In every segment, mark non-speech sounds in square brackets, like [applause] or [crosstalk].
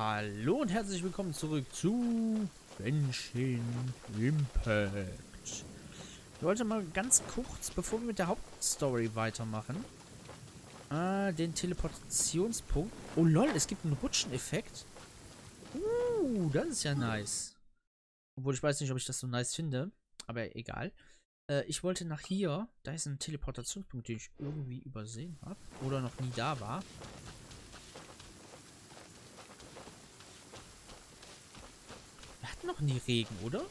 Hallo und herzlich willkommen zurück zu Genshin Impact. Ich wollte mal ganz kurz, bevor wir mit der Hauptstory weitermachen, äh, den Teleportationspunkt. Oh lol, es gibt einen Rutscheneffekt. Uh, das ist ja nice. Obwohl ich weiß nicht, ob ich das so nice finde, aber egal. Äh, ich wollte nach hier, da ist ein Teleportationspunkt, den ich irgendwie übersehen habe oder noch nie da war. Hatten noch nie Regen, oder?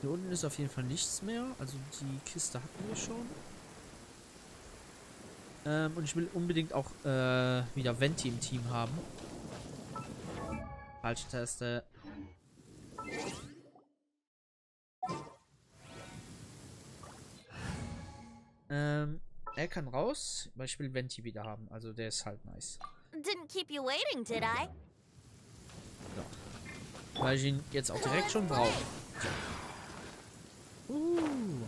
Hier unten ist auf jeden Fall nichts mehr. Also die Kiste hatten wir schon. Ähm, und ich will unbedingt auch äh, wieder Venti im Team haben. Falsche Taste. Ähm, er kann raus, weil ich will Venti wieder haben. Also der ist halt nice. Didn't keep you waiting, did I? Weil ich ihn jetzt auch direkt schon brauche. Uh.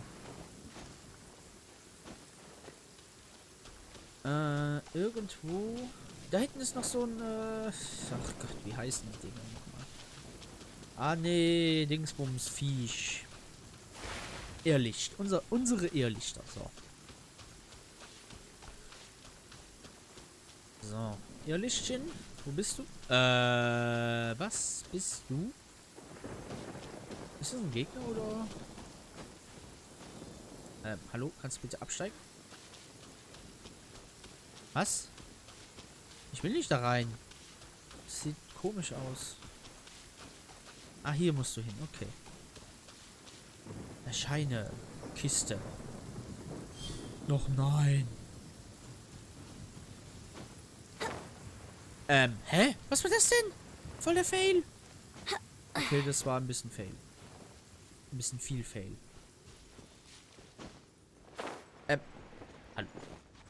Äh, irgendwo. Da hinten ist noch so ein. Äh, ach Gott, wie heißen die Dinger nochmal? Ah, nee, Dingsbums, Viech. Irrlicht. Unser, unsere Irrlichter. So. So. Irrlichtchen, wo bist du? Äh, was bist du? Ist das ein Gegner oder? Ähm, hallo, kannst du bitte absteigen? Was? Ich will nicht da rein. Das sieht komisch aus. Ah, hier musst du hin. Okay. Erscheine. Kiste. Noch nein. Ähm, hä? Was war das denn? Voll der Fail. Okay, das war ein bisschen Fail. Ein bisschen viel Fail. Ähm, hallo.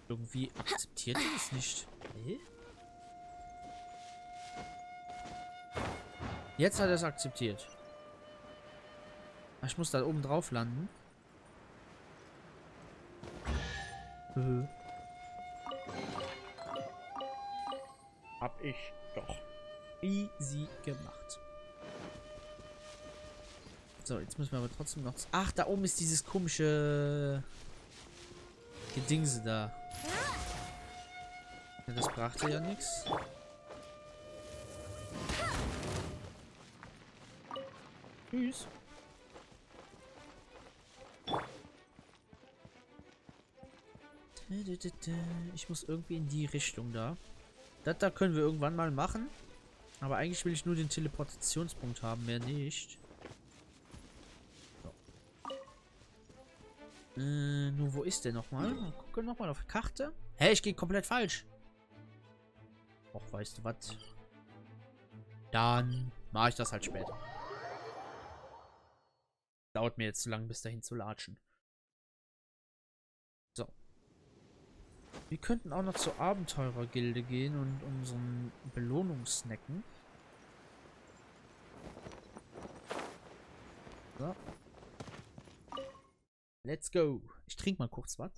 Irgendwie akzeptiert er das nicht. Hä? Jetzt hat er es akzeptiert. Ich muss da oben drauf landen. Äh. Hab ich doch. Easy gemacht. So, jetzt müssen wir aber trotzdem noch... Ach, da oben ist dieses komische... Gedingse da. Ja, das brachte ja nichts. Tschüss. Ich muss irgendwie in die Richtung da. Das da können wir irgendwann mal machen. Aber eigentlich will ich nur den Teleportationspunkt haben, mehr nicht. So. Äh, nur wo ist der nochmal? Mal gucken nochmal auf die Karte. Hä, ich gehe komplett falsch. Och, weißt du was? Dann mache ich das halt später. Dauert mir jetzt zu lang, bis dahin zu latschen. So. Wir könnten auch noch zur Abenteurergilde gehen und unseren Belohnung snacken. So. Let's go. Ich trinke mal kurz was.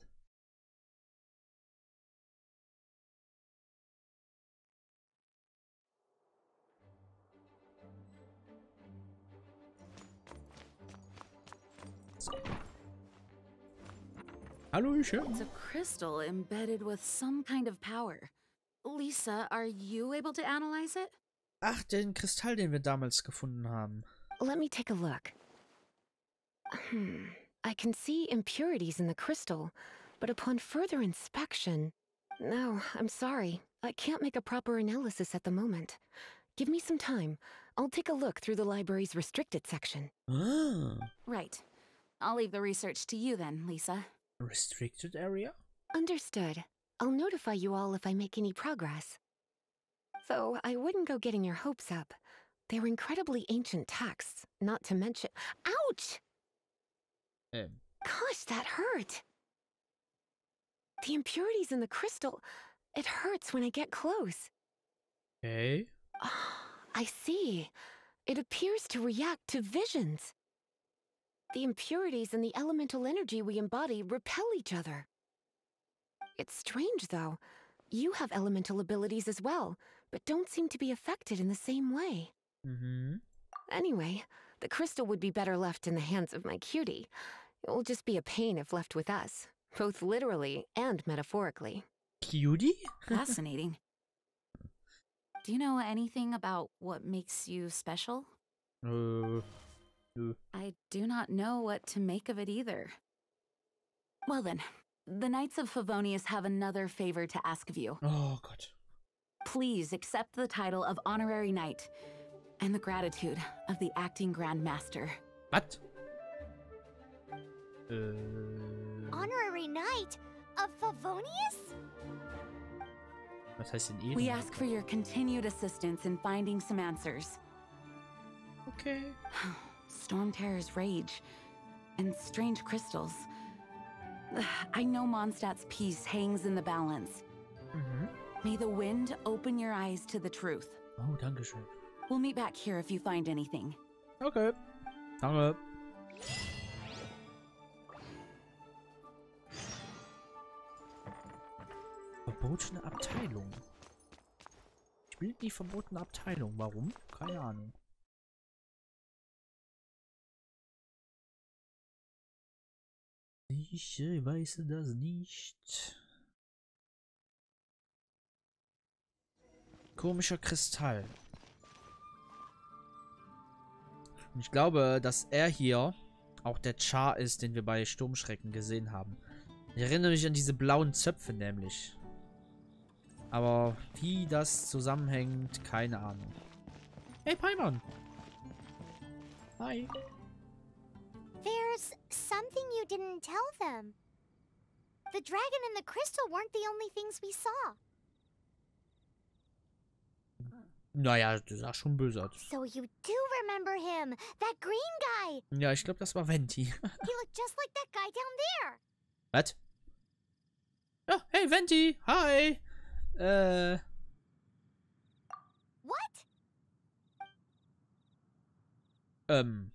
Hallöchen. It's a crystal embedded with some kind of power. Lisa, are you able to analyze it? Ach, den Kristall, den wir damals gefunden haben. Let me take a look. Hmm. I can see impurities in the crystal, but upon further inspection... No, I'm sorry. I can't make a proper analysis at the moment. Give me some time. I'll take a look through the library's restricted section. Ah, Right. I'll leave the research to you then, Lisa. Restricted area? Understood. I'll notify you all if I make any progress. Though I wouldn't go getting your hopes up. They're incredibly ancient texts, not to mention. Ouch! Ähm, Gosh, that hurt! The impurities in the crystal. It hurts when I get close. okay. Eh? [sighs] I see. It appears to react to visions. The impurities and the elemental energy we embody repel each other. It's strange, though. You have elemental abilities as well, but don't seem to be affected in the same way. Mm -hmm. Anyway, the crystal would be better left in the hands of my cutie. It will just be a pain if left with us, both literally and metaphorically. Cutie? [laughs] Fascinating. Do you know anything about what makes you special? I do not know what to make of it either. Well then, the Knights of Favonius have another favor to ask of you. oh Gott. Please accept the title of Honorary Knight and the gratitude of the Acting Grand Master. Was? Äh, Honorary Knight of Favonius? was heißt denn Ehren? We ask for your continued assistance in finding some answers. Okay. [sighs] [sighs] [sighs] Storm Terror's rage and strange crystals. [sighs] I know Mondstadt's peace hangs in the balance. Mhm. May the wind open your eyes to the truth. Oh, danke schön. We'll meet back here if you find anything. Okay. Danke. Verbotene Abteilung. Ich will die verbotene Abteilung. Warum? Keine Ahnung. Ich weiß das nicht. Komischer Kristall. Ich glaube, dass er hier auch der Char ist, den wir bei Sturmschrecken gesehen haben. Ich erinnere mich an diese blauen Zöpfe nämlich. Aber wie das zusammenhängt, keine Ahnung. Hey, Paimon! Hi. There's something you didn't tell them. The dragon and the crystal weren't the only things we saw. Naja, du sah schon böse aus. So you do remember him, that green guy. Ja, ich glaube, das war Venti. [laughs] He looked just like that guy down there. Was? Ja, oh, hey, Venti! Hi! Äh, What? ähm.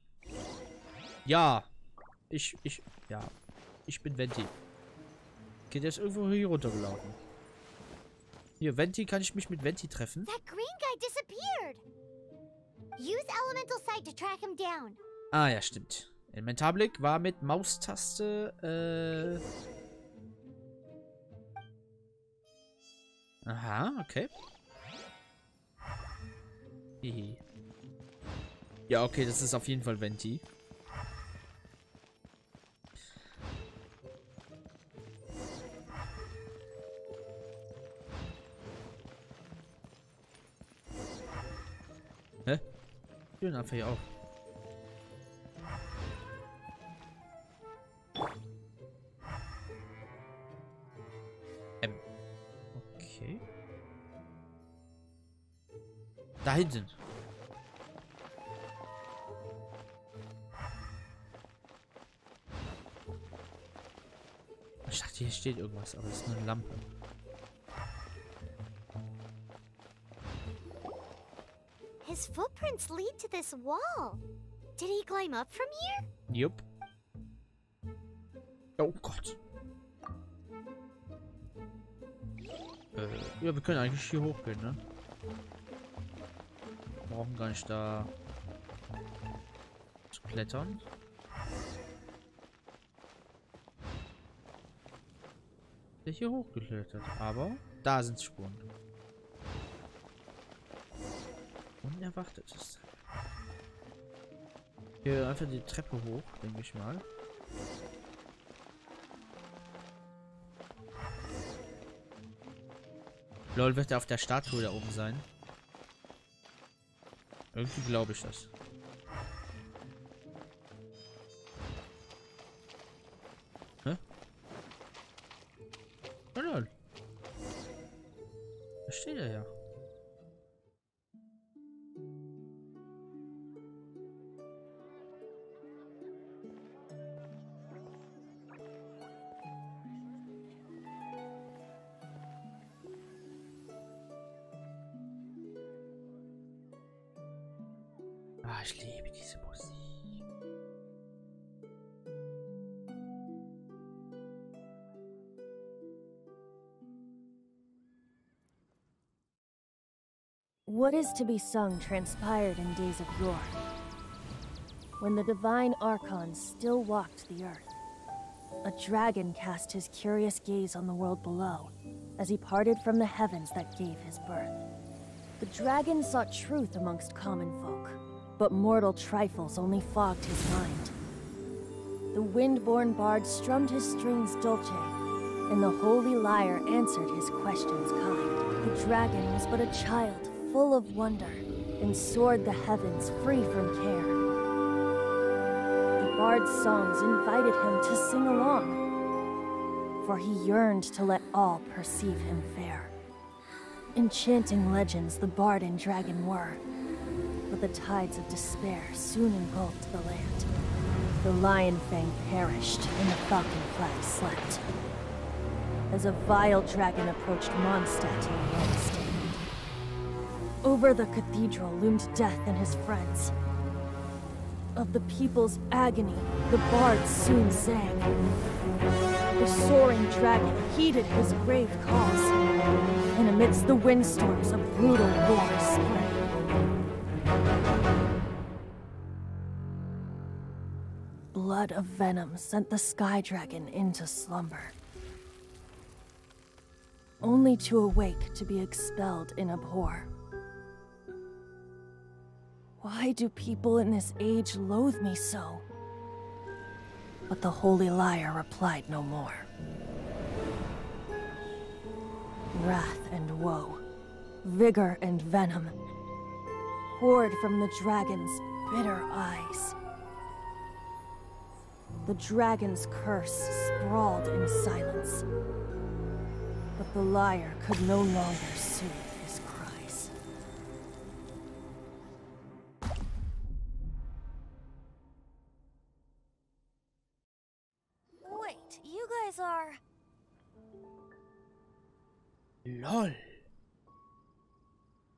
Ja. Ich, ich, ja. Ich bin Venti. Okay, der ist irgendwo hier runtergelaufen. Hier, Venti, kann ich mich mit Venti treffen? That green guy disappeared. Use elemental sight to track him down. Ah, ja, stimmt. Elementarblick war mit Maustaste, äh... Aha, okay. Hihi. Ja, okay, das ist auf jeden Fall Venti. Türen einfach hier auf. Ähm. Okay. Da hinten. Ich dachte, hier steht irgendwas, aber es ist nur eine Lampe. Footprints lead to this wall. Did he climb up from here? Jupp. Oh Gott. Äh, ja, wir können eigentlich hier hochgehen, ne? Brauchen gar nicht da zu klettern. Der hier hochgeklettert, aber da sind Spuren. Unerwartetes. Hier einfach die Treppe hoch, denke ich mal. Lol, wird er auf der Statue da oben sein? Irgendwie glaube ich das. What is to be sung transpired in days of yore, when the divine archons still walked the earth. A dragon cast his curious gaze on the world below, as he parted from the heavens that gave his birth. The dragon sought truth amongst common folk, but mortal trifles only fogged his mind. The wind-born bard strummed his strings dolce, and the holy lyre answered his questions kind. The dragon was but a child full of wonder, and soared the heavens free from care. The bard's songs invited him to sing along, for he yearned to let all perceive him fair. Enchanting legends the bard and dragon were, but the tides of despair soon engulfed the land. The Lion Fang perished, and the Falcon Flag slept. As a vile dragon approached Mondstadt in stand. Over the cathedral loomed death and his friends. Of the people's agony, the bard soon sang. The soaring dragon heeded his grave calls, and amidst the windstorms a brutal war spread. Blood of venom sent the sky dragon into slumber. Only to awake to be expelled in abhor. Why do people in this age loathe me so? But the holy lyre replied no more. Wrath and woe, vigor and venom, poured from the dragon's bitter eyes. The dragon's curse sprawled in silence. But the lyre could no longer soothe LOL.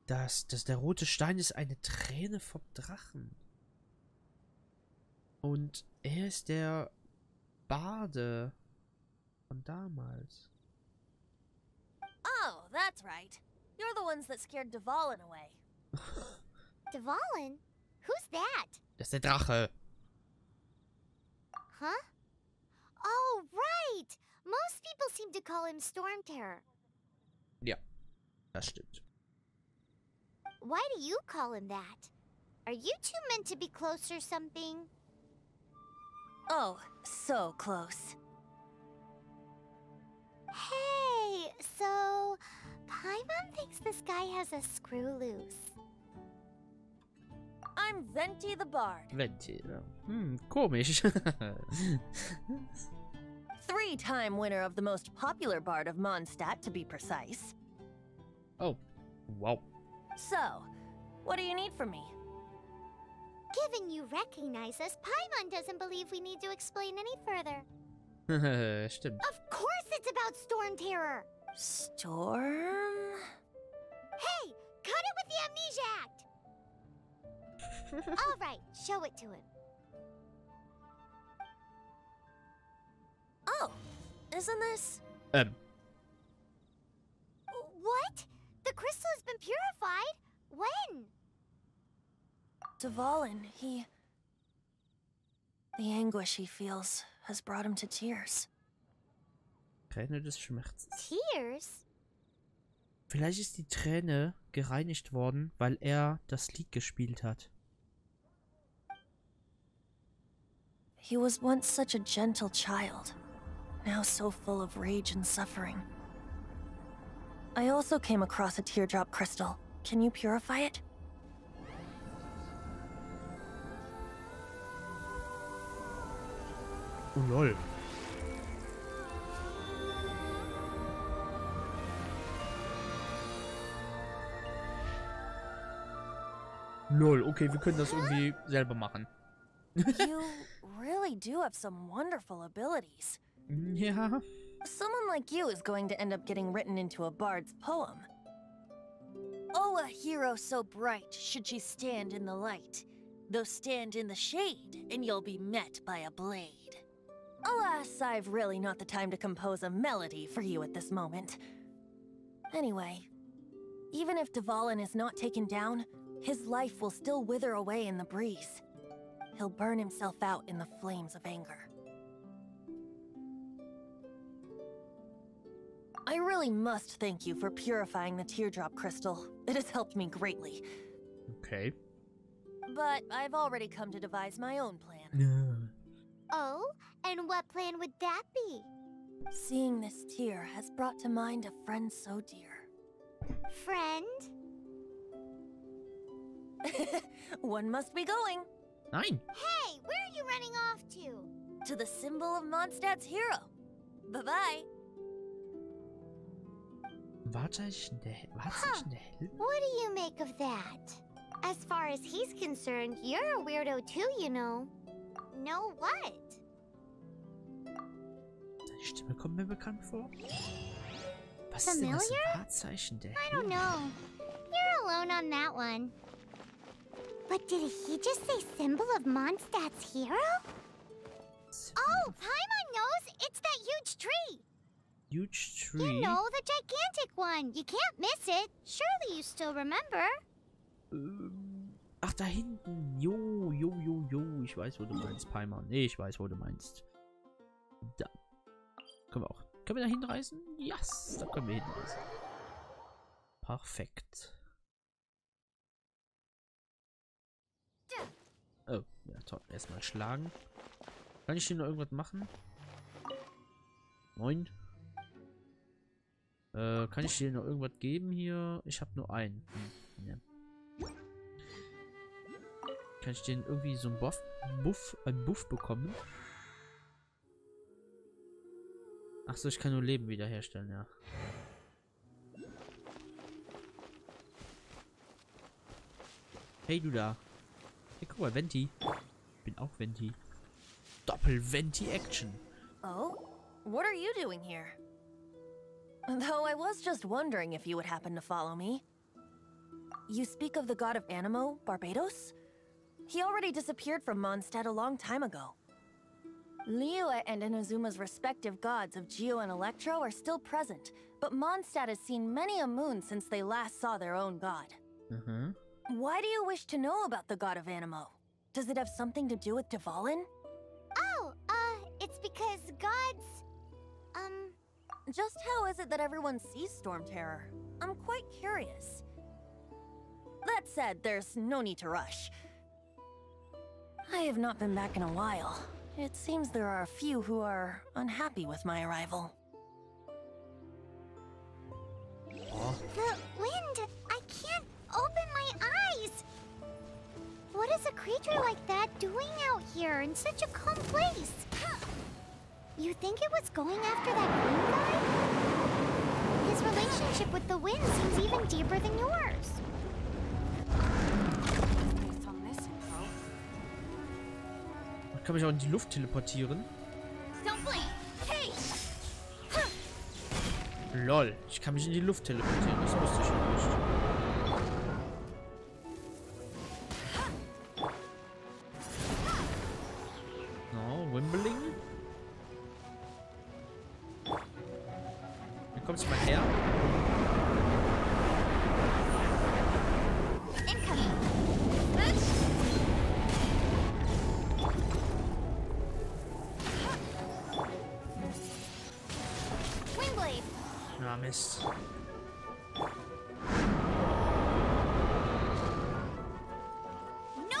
Das, das, der rote Stein ist eine Träne vom Drachen. Und er ist der Bade von damals. Oh, that's right. You're the ones that scared Dvalin away. [laughs] Dvalin? Who's that? Das ist der Drache. Huh? Oh, right! Most people seem to call him Storm Terror. Ja, das stimmt. Why do you call him that? Are you two meant to be close or something? Oh, so close. Hey, so Paimon thinks this guy has a screw loose. I'm Venti the Bard, Venti. ja. Hm, komisch. Three time winner of the most popular bard of Mondstadt, to be precise. oh, wow. So, what do you need from me? Given you recognize us, Paimon doesn't believe we need to explain any further. [laughs] stimmt. Of course it's about Storm Terror! Storm? Hey, cut it with the Amnesia Act! [laughs] Alright, show it to him. Oh, isn't this? Ähm, What? The crystal has been purified? When? Dvalin, he. The anguish he feels has brought him to tears. Träne des Schmerzens. Tears? Vielleicht ist die Träne gereinigt worden, weil er das Lied gespielt hat. He was once such a gentle child, now so full of rage and suffering. I also came across a teardrop crystal. Can you purify it? Oh lol. Lol, okay, wir können das irgendwie selber machen. you really do have some wonderful abilities. [laughs] Ja. Someone like you is going to end up getting written into a bard's poem. Oh, a hero so bright should she stand in the light. Though stand in the shade, and you'll be met by a blade. Alas, I've really not the time to compose a melody for you at this moment. Anyway, Even if Dvalin is not taken down, his life will still wither away in the breeze. He'll burn himself out in the flames of anger. I really must thank you for purifying the teardrop crystal. It has helped me greatly. Okay. But I've already come to devise my own plan. No. Oh, and what plan would that be? Seeing this tear has brought to mind a friend so dear. Friend? [laughs] One must be going Nein. Hey, where are you running off to? to the symbol of Mondstadt's hero. Bye bye bye. Wahrzeichen der, Hel- Wahrzeichen What do you make of that? As far as he's concerned, you're a weirdo too, you know. Know what? Deine Stimme kommt mir bekannt vor. Was ist denn das Familiar? Wahrzeichen der I don't know. You're alone on that one. But did he just say symbol of Mondstadt's hero? Oh, Paimon knows! It's that huge tree! Huge Tree. You know, the gigantic one. You can't miss it. Surely you still remember. Ähm, Ach, da hinten. Jo, jo, jo, jo. Ich weiß, wo du meinst, Paimon. Nee, ich weiß, wo du meinst. Da. Können wir auch. Können wir da hinreisen? Yes, da können wir hinreisen. Perfekt. Oh, ja, toll. Erstmal schlagen. Kann ich hier noch irgendwas machen? Moin. Äh, kann ich dir noch irgendwas geben hier? Ich habe nur einen. Hm, ja. Kann ich den irgendwie so einen Buff, Buff, einen Buff bekommen? Ach so, ich kann nur Leben wiederherstellen, ja. Hey, du da. Hey, guck mal, Venti. Ich bin auch Venti. Doppel-Venti-Action. Oh? What are you doing here? Though I was just wondering if you would happen to follow me. You speak of the god of Anemo, Barbatos? He already disappeared from Mondstadt a long time ago. Liyue and Inazuma's respective gods of Geo and Electro are still present, but Mondstadt has seen many a moon since they last saw their own god. Mhm. Why do you wish to know about the god of Anemo? Does it have something to do with Dvalin? Oh, uh, it's because gods. Just how is it that everyone sees Storm Terror? I'm quite curious. That said, there's no need to rush. I have not been back in a while. It seems there are a few who are unhappy with my arrival. The wind. I can't open my eyes. What is a creature like that doing out here in such a calm place? You think it was going after that green guy? His relationship with the wind seems even deeper than yours. Ich kann mich auch in die Luft teleportieren. Lol, ich kann mich in die Luft teleportieren. Das wusste ich noch nicht. Ja, Mist. No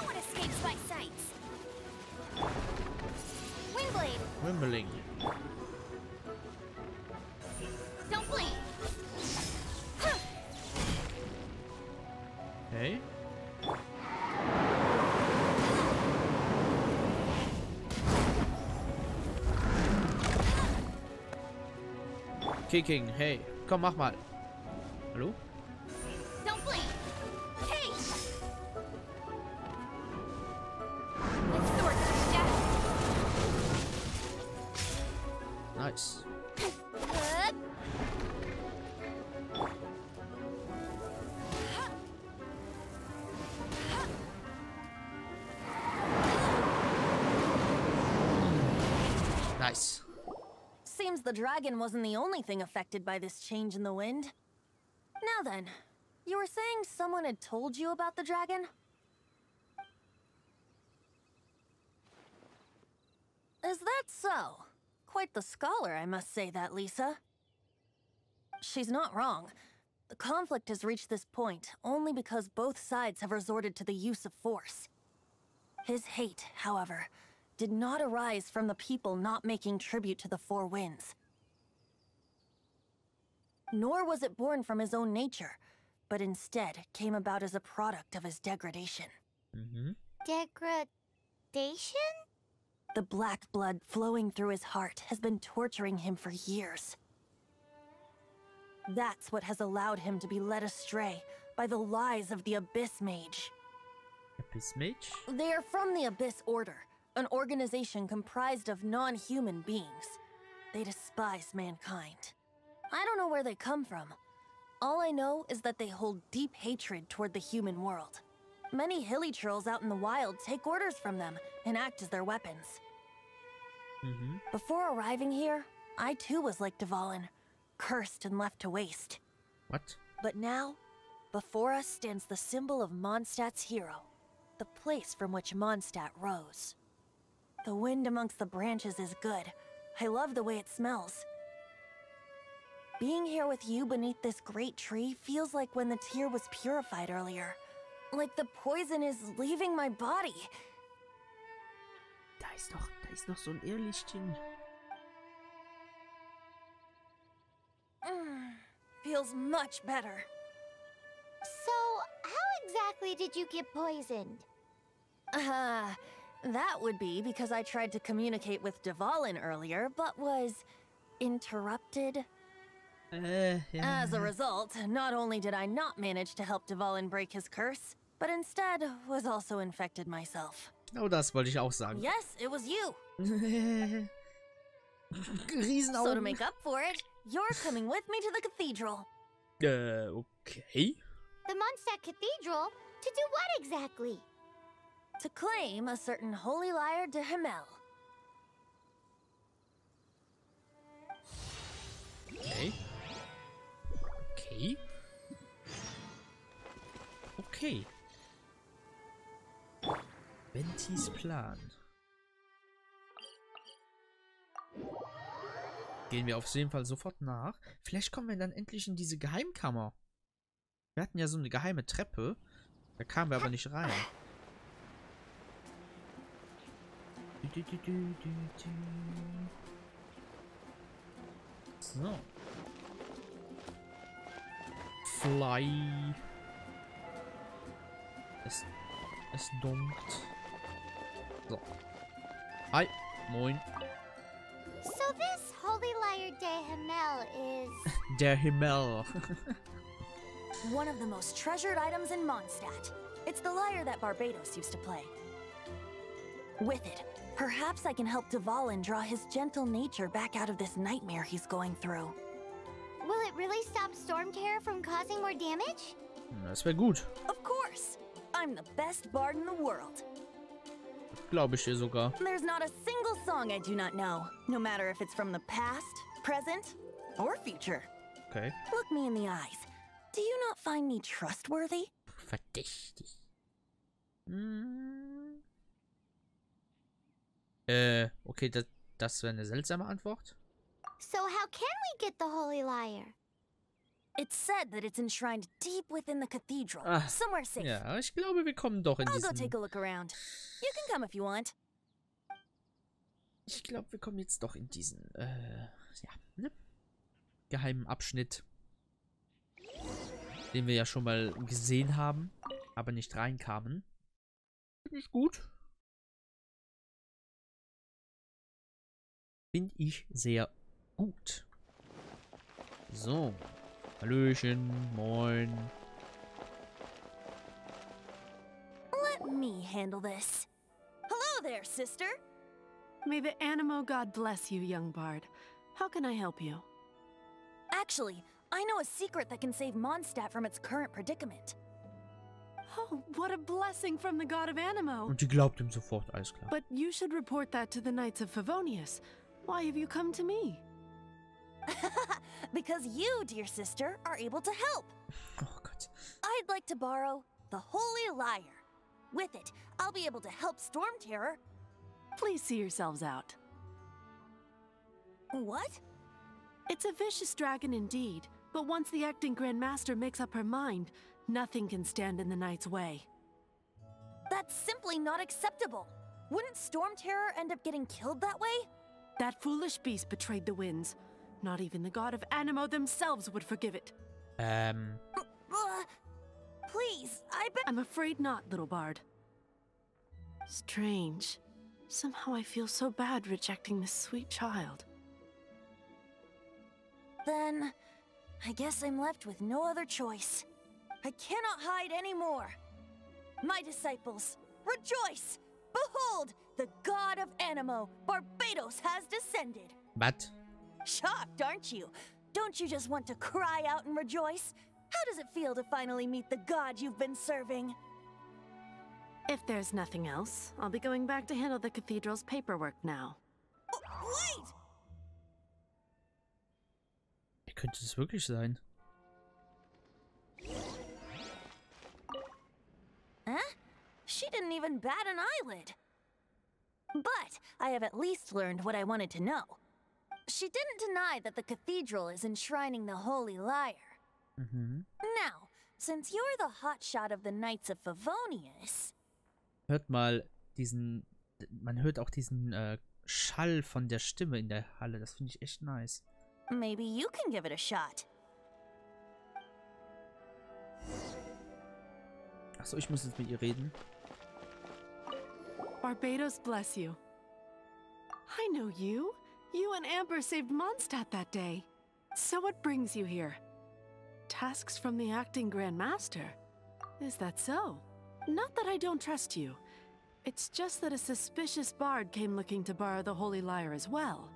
one escapes my sights. Wingblade. Wimbling. Kicking, hey. Komm, mach mal. Hallo? Nice. Nice. Seems the dragon wasn't the only thing affected by this change in the wind. Now then, you were saying someone had told you about the dragon? Is that so? Quite the scholar, I must say that, Lisa. She's not wrong. The conflict has reached this point only because both sides have resorted to the use of force. His hate, however, did not arise from the people not making tribute to the Four Winds. Nor was it born from his own nature, but instead came about as a product of his degradation. Mhm. Degradation? The black blood flowing through his heart has been torturing him for years. That's what has allowed him to be led astray by the lies of the Abyss Mage. Abyss Mage? They are from the Abyss Order, an organization comprised of non human beings. They despise mankind. I don't know where they come from. All I know is that they hold deep hatred toward the human world. Many hilichurls out in the wild take orders from them and act as their weapons. Mhm. Before arriving here, I too was like Dvalin, cursed and left to waste. What? But now, before us stands the symbol of Mondstadt's hero, the place from which Mondstadt rose. The wind amongst the branches is good. I love the way it smells. Being here with you beneath this great tree feels like when the tear was purified earlier. Like the poison is leaving my body. Da ist doch, da ist noch so ein Irrlichtchen. Mm, feels much better. So, how exactly did you get poisoned? Uh, that would be because I tried to communicate with Dvalin earlier, but was interrupted. Eh, äh, ja. As a result, not only did I not manage to help Dvalin break his curse, but instead was also infected myself. Genau das wollte ich auch sagen. Yes, it was you. [laughs] So to make up for it, you're coming with me to the cathedral. Äh, okay. The Mondstadt Cathedral? To do what exactly? To claim a certain holy liar de Himmel. Okay. Okay. Okay. Ventis Plan. Gehen wir auf jeden Fall sofort nach. Vielleicht kommen wir dann endlich in diese Geheimkammer. Wir hatten ja so eine geheime Treppe. Da kamen wir aber nicht rein. Du, du, du. So. Fly. Es, es dunkt. So. Hi. Moin. So this Holy Lyre de Himmel is... [laughs] Der Himmel. One of the most treasured items in Mondstadt. It's the lyre that Barbatos used to play. With it, perhaps I can help Dvalin draw his gentle nature back out of this nightmare he's going through. Will it really stop Storm Terror from causing more damage? Das wäre gut. Of course! I'm the best bard in the world. Glaube ich dir sogar. There's not a single song I do not know, no matter if it's from the past, present, or future. Okay. Look me in the eyes. Do you not find me trustworthy? Verdächtig. Hm. Äh, okay, das, das wäre eine seltsame Antwort. So how can we get the Holy Liar? It's said that it's enshrined deep within the cathedral, Ah, somewhere safe. Ja, ich glaube, wir kommen doch in I'll go diesen... take a look around. You can come if you want. Ich glaube, wir kommen jetzt doch in diesen, äh, ja, ne? Geheimen Abschnitt. Den wir ja schon mal gesehen haben, aber nicht reinkamen. Finde ich gut. Finde ich sehr gut. So. Hallöchen, moin. Let me handle this. Hello there, sister. May the Animo God bless you, young bard. How can I help you? Actually, I know a secret that can save Mondstadt from its current predicament. Oh, what a blessing from the god of Animo! Und die glaubt ihm sofort, alles klar. But you should report that to the Knights of Favonius. Why have you come to me? [laughs] because you, dear sister, are able to help. Oh Gott. Gott. I'd like to borrow the Holy Lyre. With it, I'll be able to help Storm Terror. Please see yourselves out. What? It's a vicious dragon indeed, but once the acting Grandmaster makes up her mind, nothing can stand in the knight's way. That's simply not acceptable. Wouldn't Storm Terror end up getting killed that way? That foolish beast betrayed the winds. Not even the god of Anemo themselves would forgive it. Um. Ugh. Please, I bet. I'm afraid not, little bard. Strange. Somehow I feel so bad rejecting this sweet child. Then, I guess I'm left with no other choice. I cannot hide anymore. My disciples, rejoice! Behold, the god of Anemo, Barbatos, has descended. But? Shocked, aren't you? Don't you just want to cry out and rejoice? How does it feel to finally meet the god you've been serving? If there's nothing else, I'll be going back to handle the cathedral's paperwork now. Oh, wait! Wie könnte es wirklich sein? Huh? She didn't even bat an eyelid. But I have at least learned what I wanted to know. She didn't deny that the cathedral is enshrining the Holy Lyre. Mhm. Now, since you're the hotshot of the Knights of Favonius, Hört mal diesen. Man hört auch diesen äh, Schall von der Stimme in der Halle. Das finde ich echt nice. maybe you can give it a shot. Achso, ich muss jetzt mit ihr reden. Barbatos bless you. I know you. You and Amber saved Mondstadt that day. So what brings you here? Tasks from the acting Grand Master. Is that so? Not that I don't trust you. It's just that a suspicious bard came looking to borrow the Holy Lyre as well.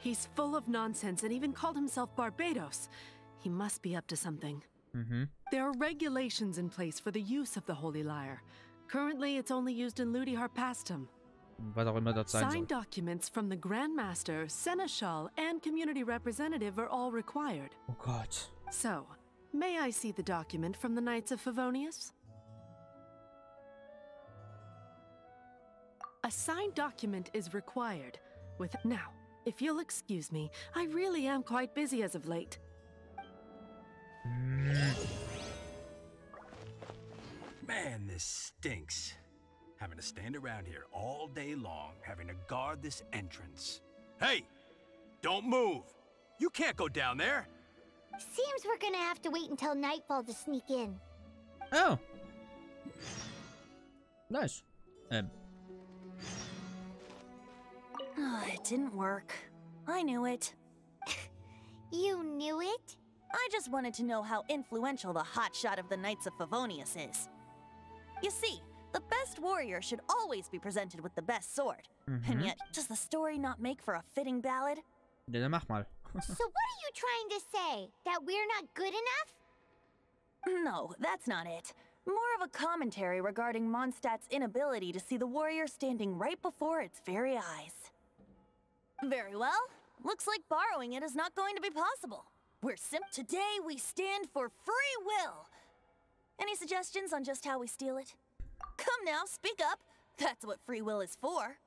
He's full of nonsense and even called himself Barbatos. He must be up to something. Mhm. There are regulations in place for the use of the Holy Lyre. Currently, it's only used in Ludi Harpastum. Was auch immer dort sein soll. Signed documents from the Grand Master, Seneschal, and community representative are all required. Oh Gott. So, may I see the document from the Knights of Favonius? A signed document is required. With now, if you'll excuse me, I really am quite busy as of late. Mm. Man, this stinks. Having to stand around here all day long, having to guard this entrance. Hey! Don't move! You can't go down there! Seems we're gonna have to wait until nightfall to sneak in. Oh. Nice. Ähm, Ah, it didn't work. I knew it. [laughs] You knew it? I just wanted to know how influential the hotshot of the Knights of Favonius is. You see, the best warrior should always be presented with the best sword. And yet, does the story not make for a fitting ballad? ja, dann mach mal. so what are you trying to say? That we're not good enough? No, that's not it. More of a commentary regarding Mondstadt's inability to see the warrior standing right before its very eyes. Very well. Looks like borrowing it is not going to be possible. We're simp today, we stand for free will. Any suggestions on just how we steal it? Come now, speak up. That's what free will is for.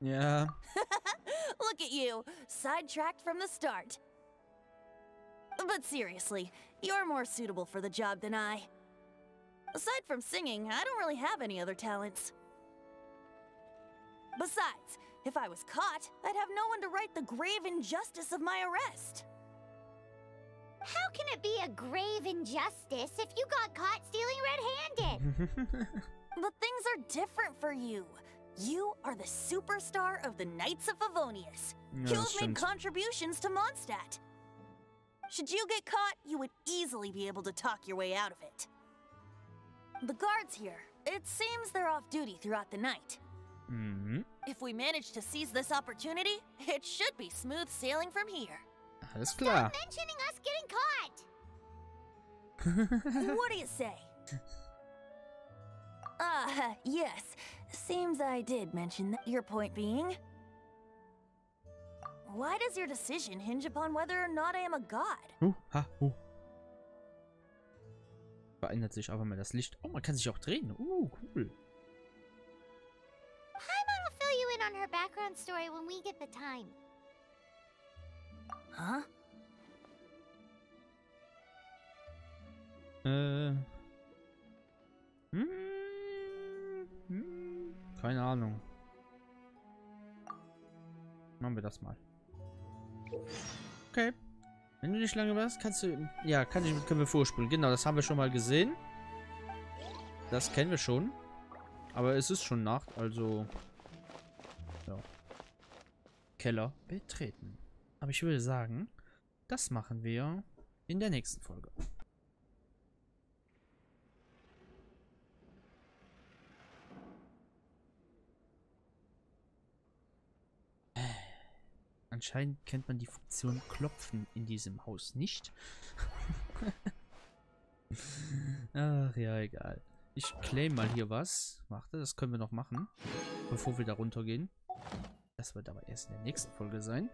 Yeah. [laughs] Look at you, sidetracked from the start. But seriously, you're more suitable for the job than I. Aside from singing, I don't really have any other talents. Besides, if I was caught, I'd have no one to right the grave injustice of my arrest. How can it be a grave injustice if you got caught stealing red-handed? [laughs] But things are different for you. You are the superstar of the Knights of Favonius. Ja, you have made stimmt. contributions to Mondstadt. Should you get caught, you would easily be able to talk your way out of it. The guards here, it seems they're off duty throughout the night. Mhm. If we manage to seize this opportunity, it should be smooth sailing from here. Alles klar. [laughs] What do you say? Ah, yes. Seems I did mention that. Your point being? Why does your decision hinge upon whether or not I am a god? Uh, ha, uh. Verändert sich aber mal das Licht. Oh, man kann sich auch drehen. Uh, cool. Paimon will fill you in on her background story when we get the time. Huh? Äh. Hm, hm, keine Ahnung. Machen wir das mal. Okay. Wenn du nicht lange warst, kannst du... Ja, kann ich, können wir vorspulen. Genau, das haben wir schon mal gesehen. Das kennen wir schon. Aber es ist schon Nacht, also... Ja. Keller betreten. Aber ich würde sagen, das machen wir in der nächsten Folge. Anscheinend kennt man die Funktion Klopfen in diesem Haus nicht. [laughs] Ach ja, egal. Ich claim mal hier was. Warte, das können wir noch machen. Bevor wir da runtergehen. Das wird aber erst in der nächsten Folge sein.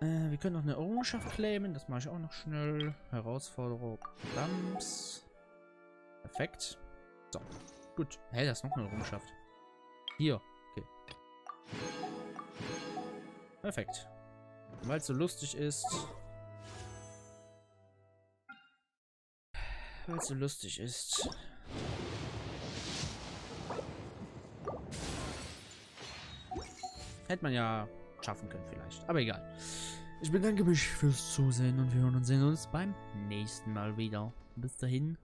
Äh, wir können noch eine Errungenschaft claimen. Das mache ich auch noch schnell. Herausforderung Dumps. Perfekt. So. Gut. Hä, das ist noch eine Errungenschaft. Hier. Okay. Perfekt. Weil es so lustig ist. Weil es so lustig ist. Hätte man ja schaffen können vielleicht. Aber egal. Ich bedanke mich fürs Zusehen und wir hören und sehen uns beim nächsten Mal wieder. Bis dahin.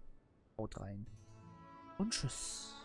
Haut rein. Und tschüss.